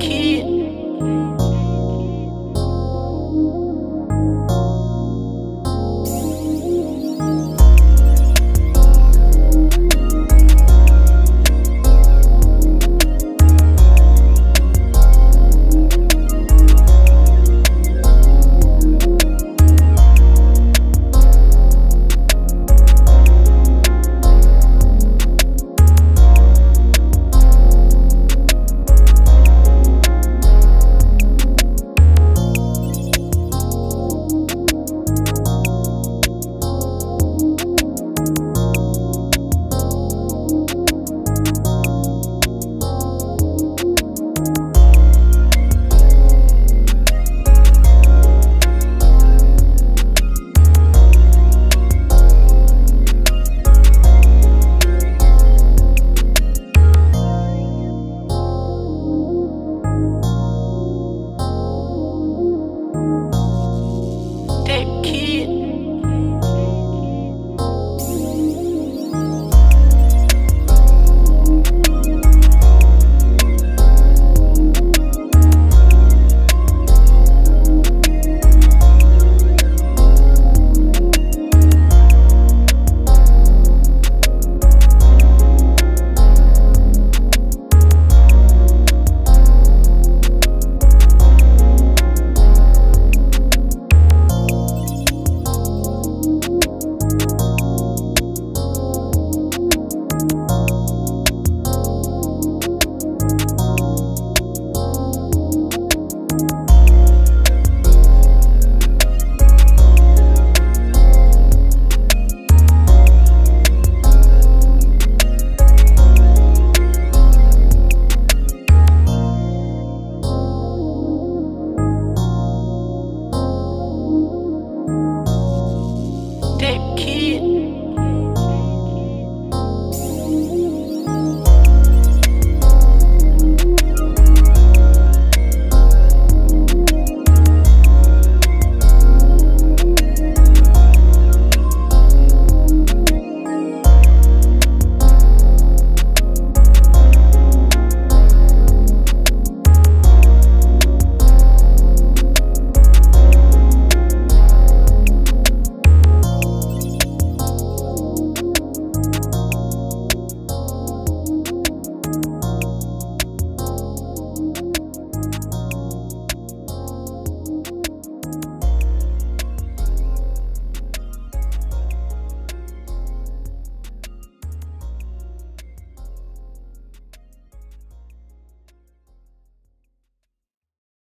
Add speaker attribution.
Speaker 1: killed. keep Cape Key.